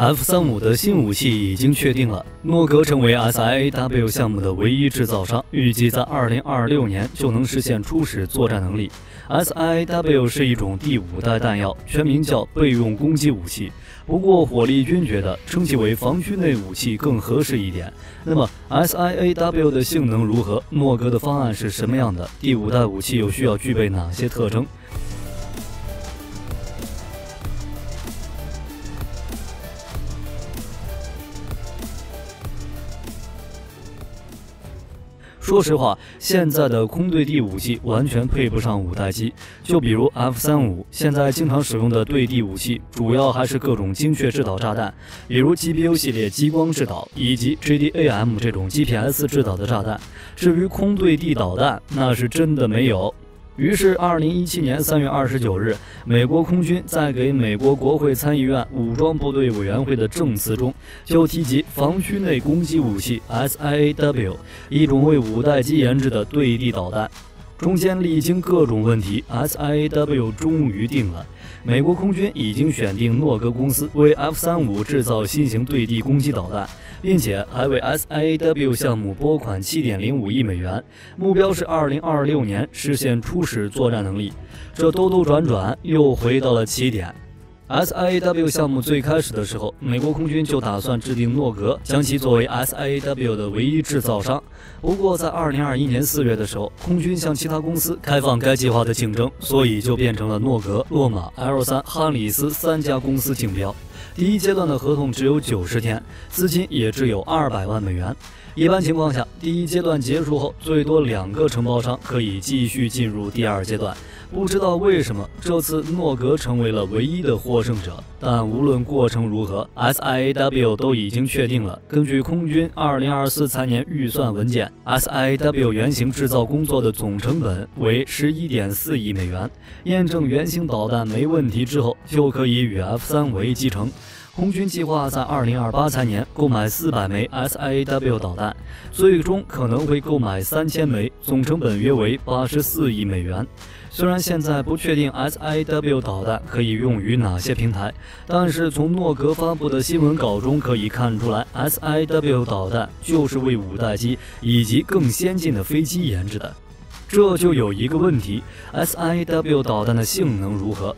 F 三五的新武器已经确定了，诺格成为 SIAW 项目的唯一制造商，预计在二零二六年就能实现初始作战能力。SIAW 是一种第五代弹药，全名叫备用攻击武器。不过火力军觉得称其为防区内武器更合适一点。那么 SIAW 的性能如何？诺格的方案是什么样的？第五代武器又需要具备哪些特征？说实话，现在的空对地武器完全配不上五代机。就比如 F 三五，现在经常使用的对地武器，主要还是各种精确制导炸弹，比如 G P U 系列激光制导，以及 GDAM 这种 GPS 制导的炸弹。至于空对地导弹，那是真的没有。于是，二零一七年三月二十九日，美国空军在给美国国会参议院武装部队委员会的证词中，就提及防区内攻击武器 SIAW，一种为五代机研制的对地导弹。中间历经各种问题，SIAW 终于定了。美国空军已经选定诺格公司为 F 三五制造新型对地攻击导弹，并且还为 SIAW 项目拨款七点零五亿美元，目标是二零二六年实现初始作战能力。这兜兜转转又回到了起点。SIAW 项目最开始的时候，美国空军就打算制定诺格，将其作为 SIAW 的唯一制造商。不过，在二零二一年四月的时候，空军向其他公司开放该计划的竞争，所以就变成了诺格、洛马、L 三、哈里斯三家公司竞标。第一阶段的合同只有九十天，资金也只有二百万美元。一般情况下，第一阶段结束后，最多两个承包商可以继续进入第二阶段。不知道为什么，这次诺格成为了唯一的获胜者。但无论过程如何，SIAW 都已经确定了。根据空军2024财年预算文件，SIAW 原型制造工作的总成本为11.4亿美元。验证原型导弹没问题之后，就可以与 F3 为继承。空军计划在2028财年购买400枚 SIAW 导弹，最终可能会购买3000枚，总成本约为84亿美元。虽然现在不确定 S I W 导弹可以用于哪些平台，但是从诺格发布的新闻稿中可以看出来，S I W 导弹就是为五代机以及更先进的飞机研制的。这就有一个问题：S I W 导弹的性能如何？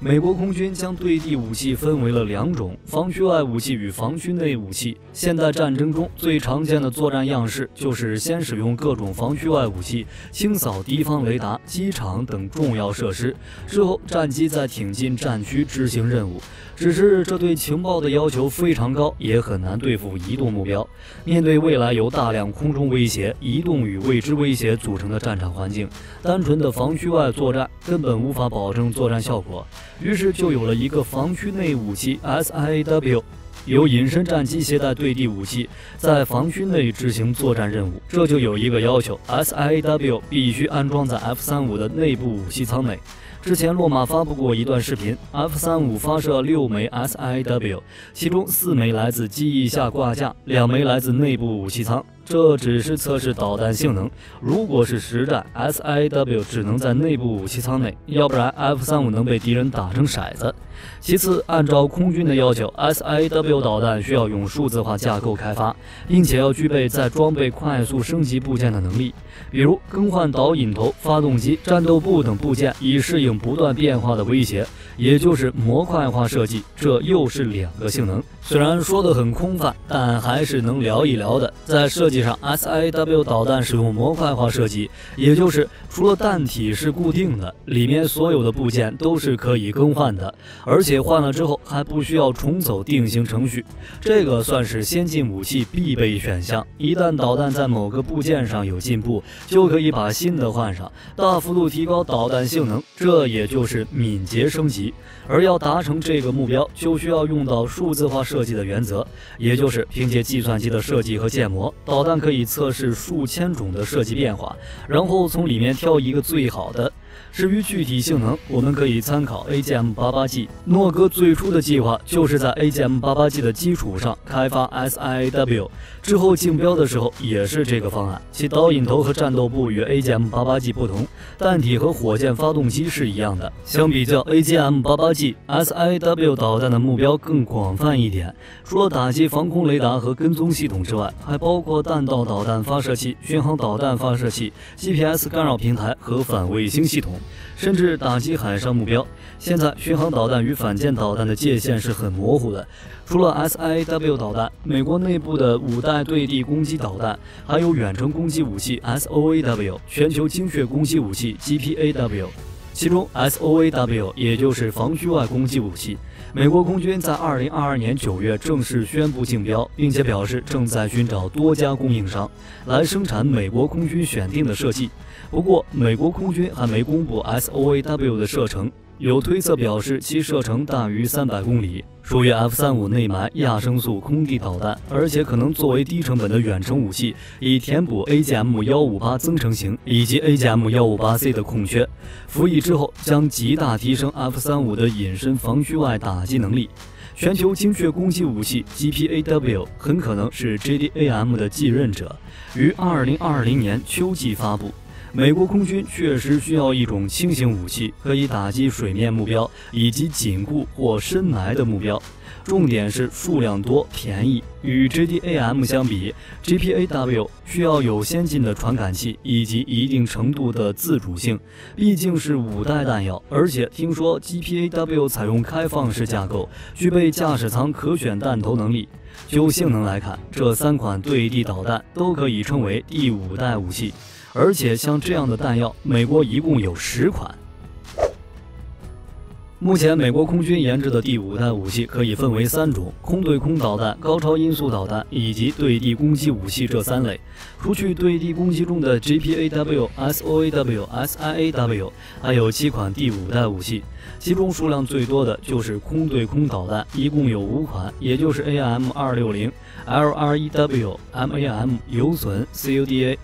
美国空军将对地武器分为了两种：防区外武器与防区内武器。现代战争中最常见的作战样式就是先使用各种防区外武器清扫敌方雷达、机场等重要设施，之后战机再挺进战区执行任务。只是这对情报的要求非常高，也很难对付移动目标。面对未来由大量空中威胁、移动与未知威胁组成的战场环境，单纯的防区外作战根本无法保证作战效果。于是就有了一个防区内武器 SIAW，由隐身战机携带对地武器，在防区内执行作战任务。这就有一个要求：SIAW 必须安装在 F 三五的内部武器舱内。之前洛马发布过一段视频，F 三五发射六枚 SIAW，其中四枚来自机翼下挂架，两枚来自内部武器舱。这只是测试导弹性能。如果是实战，S I W 只能在内部武器舱内，要不然 F 三五能被敌人打成骰子。其次，按照空军的要求，S I W 导弹需要用数字化架构开发，并且要具备在装备快速升级部件的能力，比如更换导引头、发动机、战斗部等部件，以适应不断变化的威胁，也就是模块化设计。这又是两个性能。虽然说的很空泛，但还是能聊一聊的。在设计上，S I W 导弹使用模块化设计，也就是除了弹体是固定的，里面所有的部件都是可以更换的，而且换了之后还不需要重走定型程序。这个算是先进武器必备选项。一旦导弹在某个部件上有进步，就可以把新的换上，大幅度提高导弹性能。这也就是敏捷升级。而要达成这个目标，就需要用到数字化设设计的原则，也就是凭借计算机的设计和建模，导弹可以测试数千种的设计变化，然后从里面挑一个最好的。至于具体性能，我们可以参考 AGM-88G。诺格最初的计划就是在 AGM-88G 的基础上开发 SIAW，之后竞标的时候也是这个方案。其导引头和战斗部与 AGM-88G 不同，弹体和火箭发动机是一样的。相比较 AGM-88G，SIAW 导弹的目标更广泛一点，除了打击防空雷达和跟踪系统之外，还包括弹道导弹发射器、巡航导弹发射器、GPS 干扰平台和反卫星系统。甚至打击海上目标。现在巡航导弹与反舰导弹的界限是很模糊的。除了 SIAW 导弹，美国内部的五代对地攻击导弹，还有远程攻击武器 SOAW、全球精确攻击武器 GPAW。其中 SOAW 也就是防区外攻击武器，美国空军在二零二二年九月正式宣布竞标，并且表示正在寻找多家供应商来生产美国空军选定的设计。不过，美国空军还没公布 SOAW 的射程。有推测表示，其射程大于三百公里，属于 F 三五内埋亚声速空地导弹，而且可能作为低成本的远程武器，以填补 AGM 幺五八增程型以及 AGM 幺五八 C 的空缺。服役之后，将极大提升 F 三五的隐身防区外打击能力。全球精确攻击武器 GPAW 很可能是 JDAM 的继任者，于二零二零年秋季发布。美国空军确实需要一种轻型武器，可以打击水面目标以及紧固或深埋的目标。重点是数量多、便宜。与 JDAM 相比，GPAW 需要有先进的传感器以及一定程度的自主性，毕竟是五代弹药。而且听说 GPAW 采用开放式架构，具备驾驶舱可选弹头能力。就性能来看，这三款对地导弹都可以称为第五代武器。而且像这样的弹药，美国一共有十款。目前，美国空军研制的第五代武器可以分为三种：空对空导弹、高超音速导弹以及对地攻击武器这三类。除去对地攻击中的 GPAW、SOAW、SIAW，还有七款第五代武器，其中数量最多的就是空对空导弹，一共有五款，也就是 AM 二六零、LREW、MAM、有损、CUDA。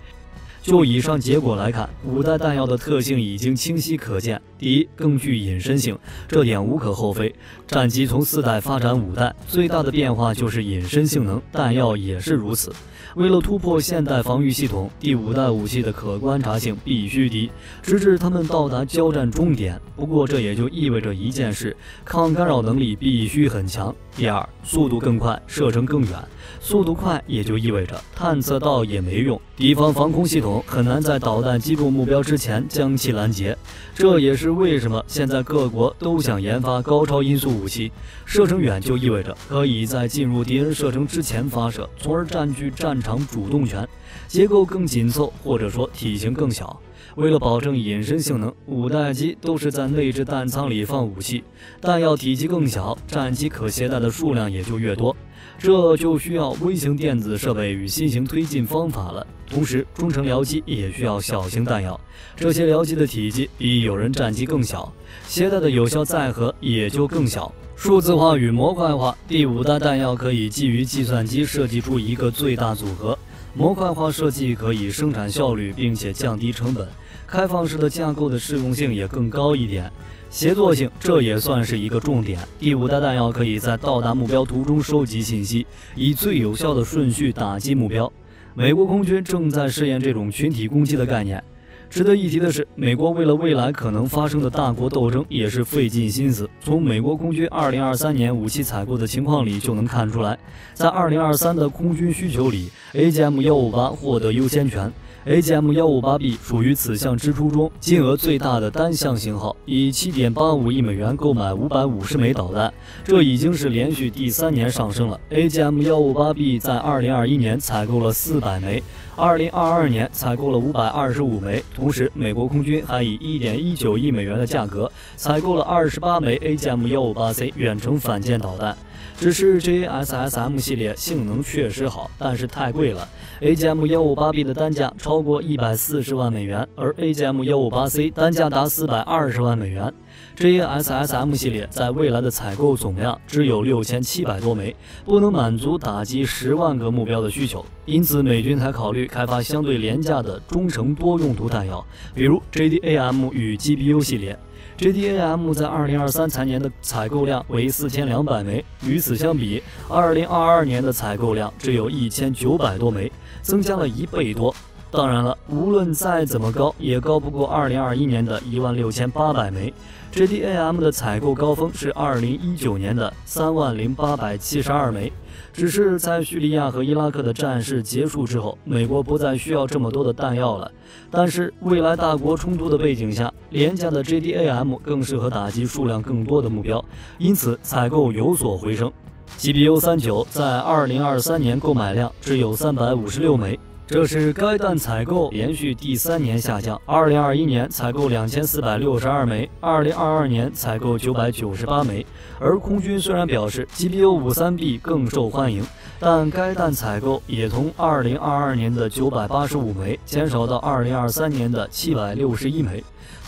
就以上结果来看，五代弹药的特性已经清晰可见。第一，更具隐身性，这点无可厚非。战机从四代发展五代，最大的变化就是隐身性能，弹药也是如此。为了突破现代防御系统，第五代武器的可观察性必须低，直至他们到达交战终点。不过这也就意味着一件事：抗干扰能力必须很强。第二，速度更快，射程更远。速度快也就意味着探测到也没用，敌方防空系统很难在导弹击中目标之前将其拦截。这也是为什么现在各国都想研发高超音速武器。射程远就意味着可以在进入敌人射程之前发射，从而占据战场主动权。结构更紧凑，或者说体型更小。为了保证隐身性能，五代机都是在内置弹仓里放武器，弹药体积更小，战机可携带的数量也就越多。这就需要微型电子设备与新型推进方法了。同时，中程僚机也需要小型弹药，这些僚机的体积比有人战机更小，携带的有效载荷也就更小。数字化与模块化，第五代弹药可以基于计算机设计出一个最大组合。模块化设计可以生产效率，并且降低成本。开放式的架构的适用性也更高一点。协作性，这也算是一个重点。第五代弹药可以在到达目标途中收集信息，以最有效的顺序打击目标。美国空军正在试验这种群体攻击的概念。值得一提的是，美国为了未来可能发生的大国斗争，也是费尽心思。从美国空军2023年武器采购的情况里就能看出来，在2023的空军需求里，AGM-158 获得优先权。AGM-158B 属于此项支出中金额最大的单项型号，以七点八五亿美元购买五百五十枚导弹，这已经是连续第三年上升了。AGM-158B 在二零二一年采购了四百枚。二零二二年采购了五百二十五枚，同时美国空军还以一点一九亿美元的价格采购了二十八枚 AGM 幺五八 C 远程反舰导弹。只是 JASSM 系列性能确实好，但是太贵了。AGM 幺五八 B 的单价超过一百四十万美元，而 AGM 幺五八 C 单价达四百二十万美元。JASSM 系列在未来的采购总量只有六千七百多枚，不能满足打击十万个目标的需求，因此美军才考虑开发相对廉价的中程多用途弹药，比如 JDAM 与 GBU 系列。JDAM 在二零二三财年的采购量为四千两百枚，与此相比，二零二二年的采购量只有一千九百多枚，增加了一倍多。当然了，无论再怎么高，也高不过二零二一年的一万六千八百枚。JDAM 的采购高峰是二零一九年的三万零八百七十二枚。只是在叙利亚和伊拉克的战事结束之后，美国不再需要这么多的弹药了。但是未来大国冲突的背景下，廉价的 JDAM 更适合打击数量更多的目标，因此采购有所回升。GBU 三九在二零二三年购买量只有三百五十六枚。这是该弹采购连续第三年下降。二零二一年采购两千四百六十二枚，二零二二年采购九百九十八枚。而空军虽然表示 GBU 五三 B 更受欢迎，但该弹采购也从二零二二年的九百八十五枚减少到二零二三年的七百六十一枚。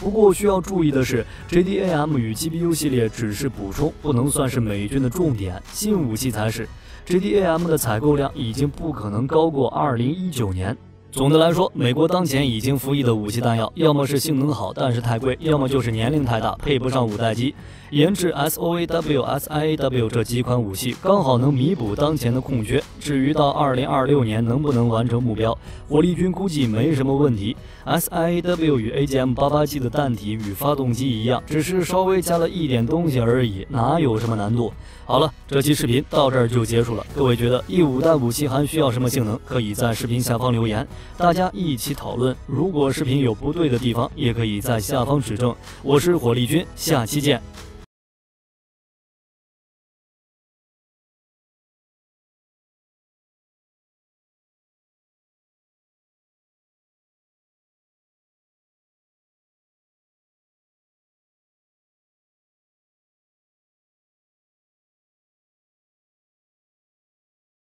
不过需要注意的是，JDAM 与 G P U 系列只是补充，不能算是美军的重点，新武器才是。JDAM 的采购量已经不可能高过2019年。总的来说，美国当前已经服役的武器弹药，要么是性能好但是太贵，要么就是年龄太大配不上五代机。研制 SOAW、SIAW 这几款武器，刚好能弥补当前的空缺。至于到2026年能不能完成目标，火力军估计没什么问题。SIAW 与 AGM-88G 的弹体与发动机一样，只是稍微加了一点东西而已，哪有什么难度？好了，这期视频到这儿就结束了。各位觉得 E 五代武器还需要什么性能？可以在视频下方留言，大家一起讨论。如果视频有不对的地方，也可以在下方指正。我是火力军，下期见。